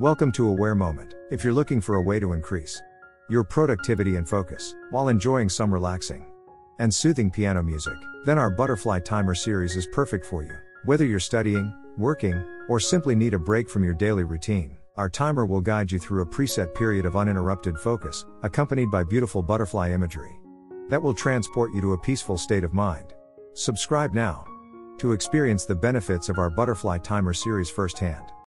Welcome to Aware Moment. If you're looking for a way to increase your productivity and focus while enjoying some relaxing and soothing piano music, then our Butterfly Timer series is perfect for you. Whether you're studying, working, or simply need a break from your daily routine, our timer will guide you through a preset period of uninterrupted focus, accompanied by beautiful butterfly imagery that will transport you to a peaceful state of mind. Subscribe now to experience the benefits of our Butterfly Timer series firsthand.